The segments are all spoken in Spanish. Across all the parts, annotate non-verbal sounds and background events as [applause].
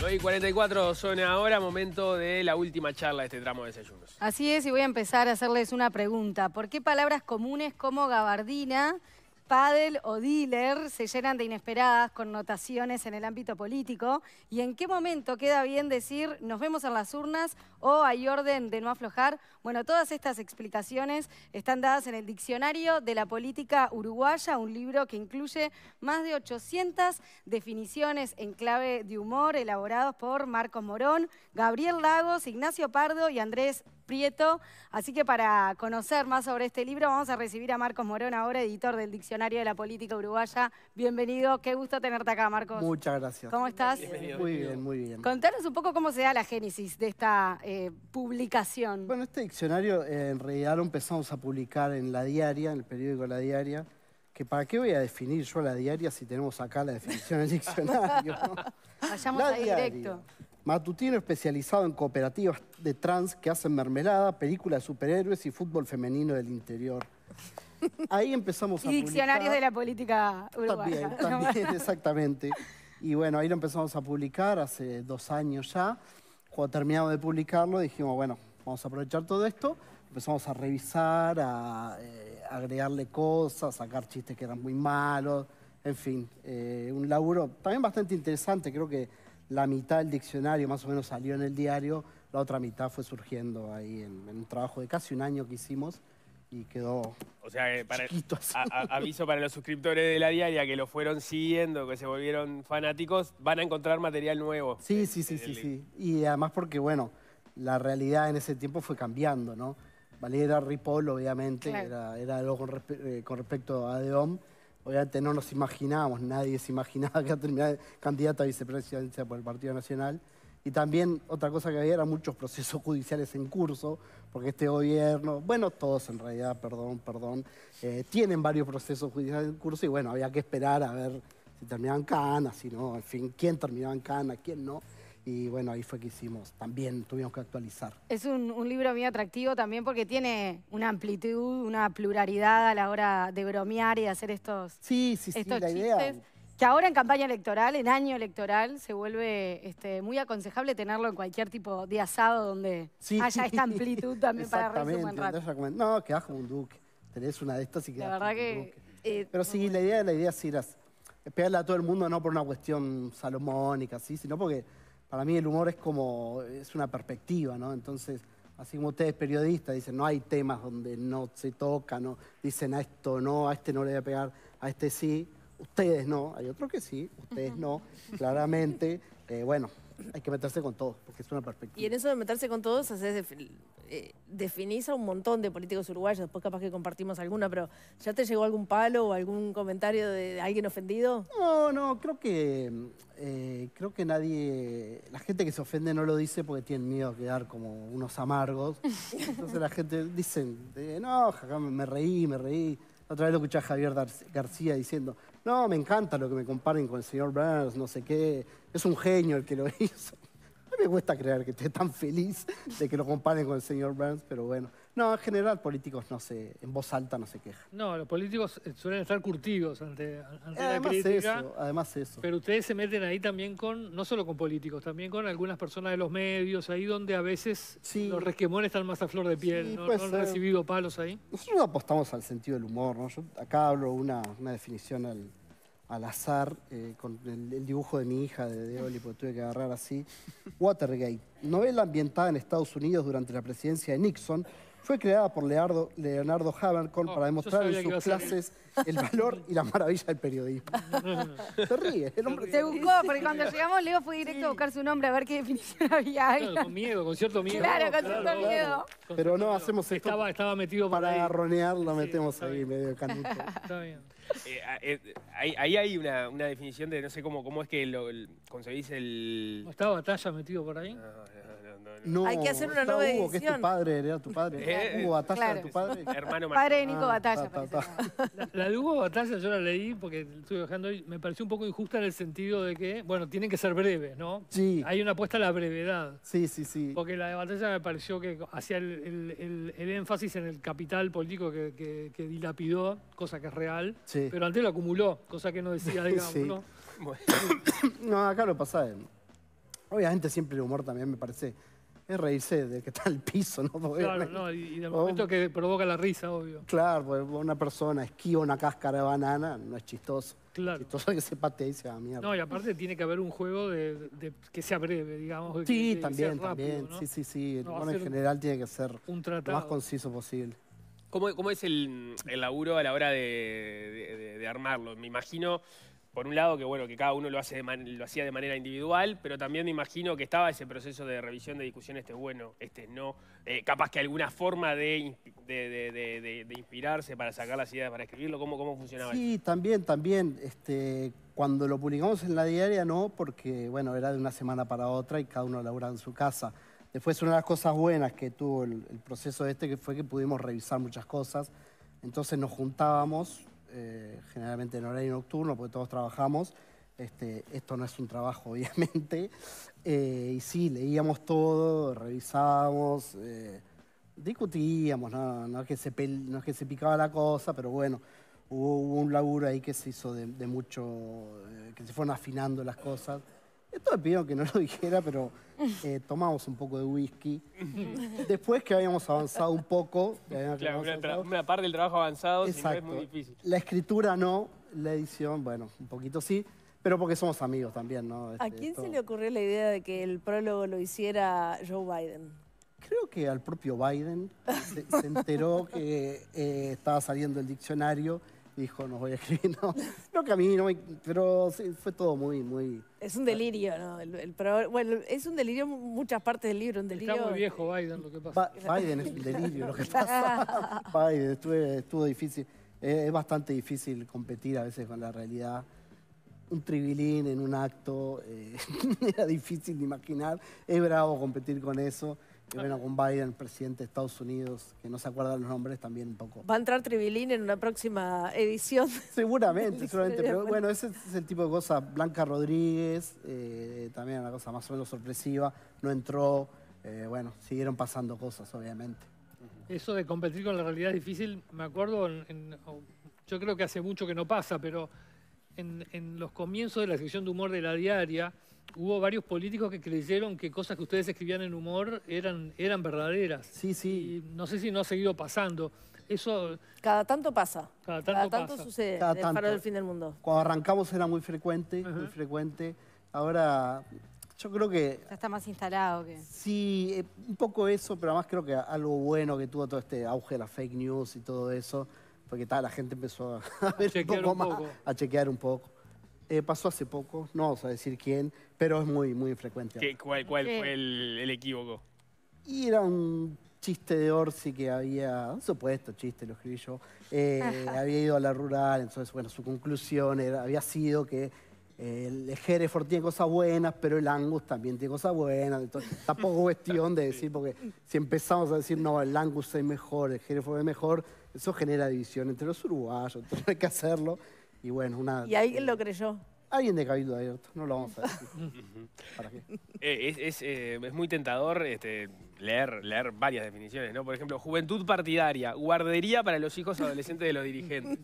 9 y 44 son ahora, momento de la última charla de este tramo de desayunos. Así es, y voy a empezar a hacerles una pregunta. ¿Por qué palabras comunes como gabardina, pádel o dealer se llenan de inesperadas connotaciones en el ámbito político? ¿Y en qué momento queda bien decir nos vemos en las urnas o hay orden de no aflojar? Bueno, todas estas explicaciones están dadas en el Diccionario de la Política Uruguaya, un libro que incluye más de 800 definiciones en clave de humor elaborados por Marcos Morón, Gabriel Lagos, Ignacio Pardo y Andrés Prieto. Así que para conocer más sobre este libro vamos a recibir a Marcos Morón, ahora editor del Diccionario de la Política Uruguaya. Bienvenido, qué gusto tenerte acá, Marcos. Muchas gracias. ¿Cómo estás? Bienvenido. Muy bien, muy bien. Contanos un poco cómo se da la génesis de esta eh, publicación. Bueno, este diccionario eh, en realidad lo empezamos a publicar en La Diaria, en el periódico La Diaria, que para qué voy a definir yo La Diaria si tenemos acá la definición del [laughs] diccionario. ¿no? Vayamos La ahí directo. Matutino especializado en cooperativas de trans que hacen mermelada, películas de superhéroes y fútbol femenino del interior. Ahí empezamos [laughs] a Y diccionarios publicar- de la política uruguaya. También, [laughs] también, exactamente. Y bueno, ahí lo empezamos a publicar hace dos años ya. Cuando terminamos de publicarlo, dijimos, bueno, vamos a aprovechar todo esto. Empezamos a revisar, a eh, agregarle cosas, sacar chistes que eran muy malos. En fin, eh, un laburo también bastante interesante. Creo que la mitad del diccionario más o menos salió en el diario. La otra mitad fue surgiendo ahí en, en un trabajo de casi un año que hicimos y quedó O sea, que para, chiquito así. a- a- aviso para los suscriptores de la diaria que lo fueron siguiendo, que se volvieron fanáticos, van a encontrar material nuevo. Sí, sí, sí, sí, sí. Y además porque, bueno, la realidad en ese tiempo fue cambiando, ¿no? Valeria Ripoll, obviamente, Claro. era, era algo con, respe- eh, con respecto a DEOM. Obviamente no nos imaginábamos, nadie se imaginaba que iba a terminar candidata a vicepresidencia por el Partido Nacional. Y también otra cosa que había eran muchos procesos judiciales en curso, porque este gobierno, bueno, todos en realidad, perdón, perdón, eh, tienen varios procesos judiciales en curso y bueno, había que esperar a ver si terminaban canas, si no, en fin, quién terminaba en cana, quién no. Y bueno, ahí fue que hicimos, también tuvimos que actualizar. Es un, un libro muy atractivo también porque tiene una amplitud, una pluralidad a la hora de bromear y de hacer estos, Sí, sí, sí, estos la chistes. idea. Que ahora en campaña electoral, en año electoral, se vuelve este, muy aconsejable tenerlo en cualquier tipo de asado donde Sí. haya esta amplitud [laughs] también para reírse un buen Exactamente, rato. andás a comer- No, quedás como un duque. Tenés una de estas y La quedás verdad como un que... duque. eh, Pero sí, la idea, la idea sí era pegarle a todo el mundo, no por una cuestión salomónica, ¿sí? sino porque para mí el humor es como, es una perspectiva, ¿no? Entonces, así como ustedes periodistas dicen, no hay temas donde no se toca, no dicen a esto no, a este no le voy a pegar, a este sí, ustedes no, hay otros que sí, ustedes no, claramente, eh, bueno, hay que meterse con todo, porque es una perspectiva. Y en eso de meterse con todos, haces eh, definís a un montón de políticos uruguayos. Después capaz que compartimos alguna, pero ¿ya te llegó algún palo o algún comentario de alguien ofendido? No, no, creo que eh, creo que nadie, la gente que se ofende no lo dice porque tienen miedo a quedar como unos amargos. Entonces la gente dice, eh, no, me reí, me reí. Otra vez lo escuché a Javier García diciendo, no, me encanta lo que me comparen con el señor Burns, no sé qué, es un genio el que lo [laughs] hizo. Me cuesta creer que esté tan feliz de que lo comparen con el señor Burns, pero bueno. No, en general políticos no se, en voz alta no se quejan. No, los políticos eh, suelen estar curtidos ante, ante la Además crítica. eso, además eso. Pero ustedes se meten ahí también con, no solo con políticos, también con algunas personas de los medios, ahí donde a veces Sí. los resquemones están más a flor de piel. Sí, ¿no, puede ¿No han recibido palos ahí? Nosotros apostamos al sentido del humor, ¿no? Yo acá hablo una, una definición al, al azar, eh, con el, el dibujo de mi hija, de, de Oli, porque tuve que agarrar así. Watergate, novela ambientada en Estados Unidos durante la presidencia de Nixon, fue creada por Leonardo, Leonardo Havercorn Oh, para demostrar en sus clases el valor y la maravilla del periodismo. [laughs] Se ríe, el hombre Se buscó, porque cuando llegamos Leo fue directo a buscar su nombre a ver qué definición [laughs] había ahí. Claro, con miedo, con cierto miedo. Claro, con cierto miedo. Pero no, hacemos esto Estaba, estaba metido por para ahí. agarronear, lo metemos ahí bien. medio canuto. [laughs] Está bien. Eh, a- eh, ahí, ahí hay una, una definición de no sé cómo, cómo es que lo, el- concebís el. ¿No estaba batalla metido por ahí? No, no, no, no, no. No, Hay que hacer una nueva Hugo, que es tu edición. padre, era tu padre. Eh, Hugo Batalla, claro. tu padre. Hermano Padre de. Nico Ah, Batalla, ta, ta, parece. ta. [laughs] La, la de Hugo Batalla yo la leí porque estuve viajando hoy, me pareció un poco injusta en el sentido de que, bueno, tienen que ser breves, ¿no? Sí. Hay una apuesta a la brevedad. Sí, sí, sí. Porque la de Batalla me pareció que hacía el, el- el- el énfasis en el capital político que, que- que dilapidó, cosa que es real, Sí. pero antes lo acumuló, cosa que no decía, [laughs] digamos, Sí. ¿no? Bueno, [coughs] No, acá lo pasa. Obviamente siempre el humor también me parece, es reírse de que está en el piso, ¿no? Claro, no, y, y del Oh. momento que provoca la risa, obvio. Claro, porque una persona esquiva una cáscara de banana, no es chistoso. Claro. Chistoso que se patee y se va a mierda. No, y aparte tiene que haber un juego de, de- que sea breve, digamos. que- sí, que también, rápido, también. ¿no? Sí, sí, sí. El No humor en general tiene que ser Un lo más conciso posible. ¿Cómo, cómo es el, el laburo a la hora de, de- de- de armarlo? Me imagino, por un lado, que bueno, que cada uno lo, hace de man- lo hacía de manera individual, pero también me imagino que estaba ese proceso de revisión, de discusión, este es bueno, este es no. Eh, capaz que alguna forma de, in- de- de- de- de- de inspirarse para sacar las ideas, para escribirlo, ¿cómo, cómo funcionaba eso? Sí, también, también. Este, cuando lo publicamos en la diaria, no, porque bueno, era de una semana para otra y cada uno laburaba en su casa. Después, una de las cosas buenas que tuvo el, el proceso este que fue que pudimos revisar muchas cosas. Entonces nos juntábamos, eh, generalmente en horario nocturno, porque todos trabajamos. Este, esto no es un trabajo, [laughs] obviamente. Eh, y sí, leíamos todo, revisábamos. eh, discutíamos, no, no es que se no es que se picaba la cosa, pero bueno, hubo, hubo un laburo ahí que se hizo de, de mucho, eh, que se fueron afinando las cosas. Esto me pidieron que no lo [laughs] dijera, pero eh, tomamos un poco de whisky. Después que habíamos avanzado un poco, Claro, una, tra- avanzado, una parte del trabajo avanzado, si no es muy difícil. la escritura no, la edición, bueno, un poquito sí, pero porque somos amigos también, ¿no? ¿A Este, quién se le ocurrió la idea de que el prólogo lo hiciera Joe Biden? Creo que al propio Biden se, se enteró que eh, estaba saliendo el diccionario dijo, no voy a escribir, [laughs] no, no que a mí, no me- pero sí, fue todo muy, muy... Es un delirio, ¿no? El, el pro- bueno, es un delirio muchas partes del libro, un delirio... Está muy viejo Biden, lo que pasa. Ba- Biden es un delirio lo que pasa. [laughs] Biden, estuve- estuvo difícil. Eh, es bastante difícil competir a veces con la realidad. Un tribilín en un acto eh, [laughs] era difícil de imaginar. Es bravo competir con eso. Y bueno, con Biden, presidente de Estados Unidos, que no se acuerdan los nombres, también un poco. Va a entrar Tribilín en una próxima edición. [laughs] Seguramente, [laughs] seguramente. Pero Bueno. ese es el tipo de cosas. Blanca Rodríguez, eh, también una cosa más o menos sorpresiva, no entró. Eh, bueno, siguieron pasando cosas, obviamente. Eso de competir con la realidad es difícil, me acuerdo, en- yo creo que hace mucho que no pasa, pero en, en los comienzos de la sección de humor de la diaria, hubo varios políticos que creyeron que cosas que ustedes escribían en humor eran, eran verdaderas. Sí, sí. Y no sé si no ha seguido pasando. Eso Cada tanto pasa. cada Cada tanto, tanto pasa. sucede. Cada el faro tanto. del fin del mundo. Cuando arrancamos era muy frecuente, muy frecuente. Ahora, yo creo que Ya está más instalado que... sí, eh, un poco eso, pero además creo que algo bueno que tuvo todo este auge de las fake news y todo eso, porque tal, la gente empezó a, [laughs] a ver un chequear poco un más, poco. a chequear un poco. Eh, pasó hace poco, no vamos a decir quién, pero es muy, muy frecuente. ¿Qué- ¿Cuál, cuál ¿Qué? fue el, el equívoco? Y era un chiste de Orsi que había, un supuesto chiste, lo escribí yo, eh, había ido a la rural, entonces, bueno, su conclusión era- había sido que eh, el Hereford tiene cosas buenas, pero el Angus también tiene cosas buenas, entonces tampoco cuestión de [laughs] decir, porque si empezamos a decir, no, el Angus es mejor, el Hereford es mejor, eso genera división entre los uruguayos, [laughs] entonces hay que hacerlo, y bueno, una... Y alguien lo creyó. Alguien de Cabildo Abierto, no lo vamos a decir. [laughs] ¿Para qué? Eh, es, es, eh, es muy tentador este, leer, leer varias definiciones, ¿no? Por ejemplo, juventud partidaria, guardería para los hijos adolescentes de los dirigentes.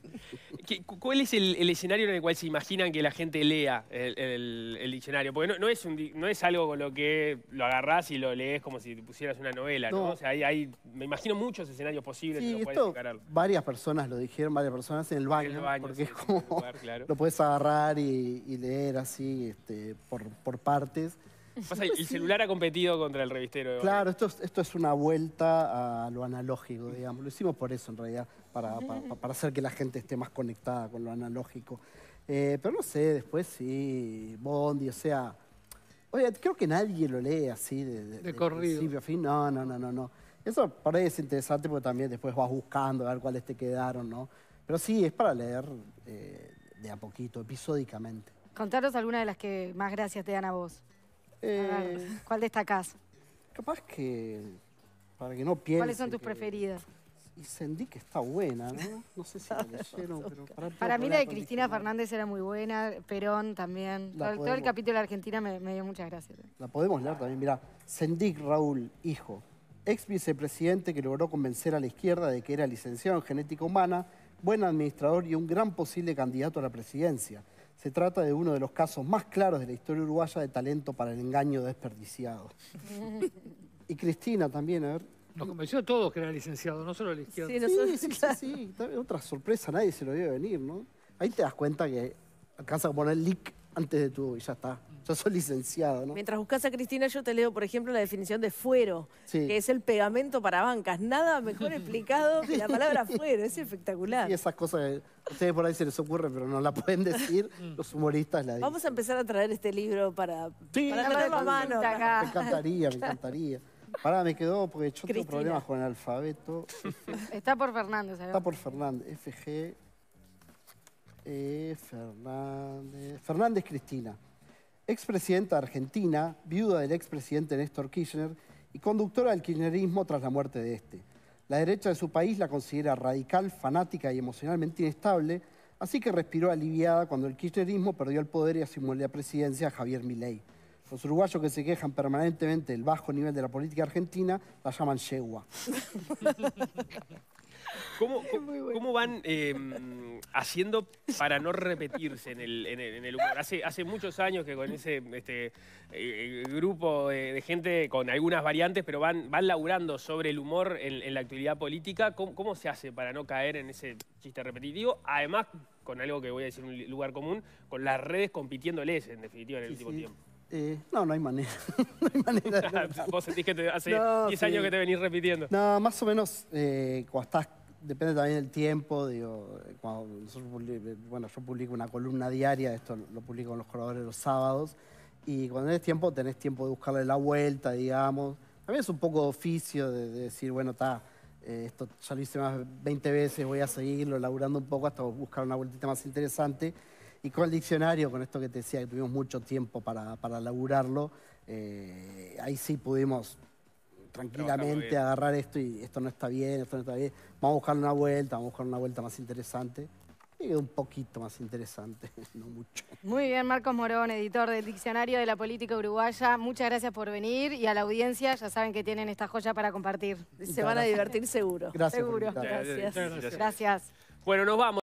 ¿Qué- cu- ¿Cuál es el, el escenario en el cual se imaginan que la gente lea el, el- el diccionario? Porque no, no es un di- no es algo con lo que lo agarrás y lo lees como si pusieras una novela, ¿no? No. O sea, hay, hay- me imagino muchos escenarios posibles Sí, cuales esto varias personas lo dijeron, varias personas en el baño, En el baño, porque sí, es como lugar, claro. [laughs] lo puedes agarrar y, y leer así este, por, por partes. Pasa, el celular ha competido contra el revistero. de Claro, esto es, esto es una vuelta a lo analógico, digamos. Lo hicimos por eso, en realidad, para, para, para hacer que la gente esté más conectada con lo analógico. Eh, pero no sé, después sí, Bondi, o sea... Oye, creo que nadie lo lee así de, De corrido. principio a fin. No, no, no, no, no. Eso por ahí es interesante porque también después vas buscando a ver cuáles te quedaron, ¿no? Pero sí, es para leer eh, de a poquito, episódicamente. Contaros alguna de las que más gracias te dan a vos. A ver, Eh, ¿Cuál destacás? capaz que, para que no piensen ¿Cuáles son tus que- preferidas? Y sentí que está buena, ¿no? No sé si la [laughs] leyeron, pero... Para, Para mí la de Cristina Fernández era muy buena, Perón también. La Todo, todo el capítulo de Argentina me, me dio muchas gracias. La podemos leer también, mira. Sendik Raúl, hijo, ex vicepresidente que logró convencer a la izquierda de que era licenciado en genética humana, buen administrador y un gran posible candidato a la presidencia. Se trata de uno de los casos más claros de la historia uruguaya de talento para el engaño desperdiciado. [laughs] y Cristina también, a ver. Nos convenció a todos que era licenciado, no solo a la izquierda. Sí, Sí, nosotros- sí, sí, sí. También Otra sorpresa, nadie se lo vio venir, ¿no? Ahí te das cuenta que alcanza a poner leak antes de tu y ya está. Ya soy licenciado, ¿no? Mientras buscas a Cristina, yo te leo, por ejemplo, la definición de fuero, Sí. que es el pegamento para bancas. Nada mejor explicado que la palabra fuero. Es espectacular. Y esas cosas que a ustedes por ahí se les ocurre, pero no la pueden decir, los humoristas la dicen. Vamos a empezar a traer este libro para, Sí, para tenerlo a mano. Me encantaría, me encantaría. Pará, me quedó porque yo tengo problemas con el alfabeto. [laughs] Está por Fernando, ¿sabes? Está por Fernández. FG. E. Fernández. Fernández Cristina. Expresidenta argentina, viuda del expresidente Néstor Kirchner y conductora del kirchnerismo tras la muerte de este. La derecha de su país la considera radical, fanática y emocionalmente inestable, así que respiró aliviada cuando el kirchnerismo perdió el poder y asumió la presidencia a Javier Milei. Los uruguayos que se quejan permanentemente del bajo nivel de la política argentina la llaman yegua. [laughs] ¿Cómo, cómo- cómo van eh, haciendo para no repetirse en el, en el- en el humor? Hace, hace muchos años que con ese este, eh, grupo de, de gente con algunas variantes, pero van, van laburando sobre el humor en, en la actualidad política. ¿Cómo, cómo se hace para no caer en ese chiste repetitivo? Además, con algo que voy a decir un lugar común, con las redes compitiéndoles, en definitiva, en el Sí, último sí. tiempo. Eh, no, no hay manera. [laughs] no hay manera de. [laughs] Vos sentís que te- hace No, 10 sí. años que te venís repitiendo. No, más o menos eh, cuando estás, depende también del tiempo, digo, eh, cuando nosotros publi- bueno, yo publico una columna diaria, esto lo publico con los corredores los sábados, y cuando tenés tiempo, tenés tiempo de buscarle la vuelta, digamos. También es un poco de oficio de, de decir, bueno, está, esto ya lo hice más de 20 veces, voy a seguirlo laburando un poco hasta buscar una vueltita más interesante. Y con el diccionario, con esto que te decía, que tuvimos mucho tiempo para, para laburarlo, eh, ahí sí pudimos tranquilamente agarrar esto y esto no está bien, esto no está bien. Vamos a buscar una vuelta, vamos a buscar una vuelta más interesante. Y un poquito más interesante, [laughs] no mucho. Muy bien, Marcos Morón, editor del Diccionario de la Política Uruguaya. Muchas gracias por venir y a la audiencia ya saben que tienen esta joya para compartir. Se van a divertir seguro. Gracias. Seguro. gracias. Gracias. Bueno, nos vamos.